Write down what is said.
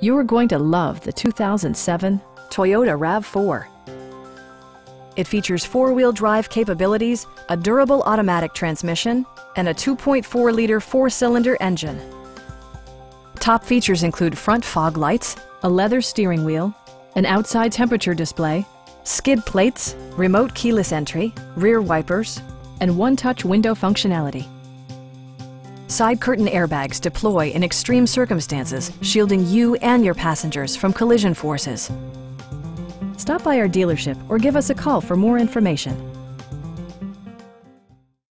You're going to love the 2007 Toyota RAV4. It features four-wheel drive capabilities, a durable automatic transmission, and a 2.4-liter four-cylinder engine. Top features include front fog lights, a leather steering wheel, an outside temperature display, skid plates, remote keyless entry, rear wipers, and one-touch window functionality. Side curtain airbags deploy in extreme circumstances, shielding you and your passengers from collision forces. Stop by our dealership or give us a call for more information.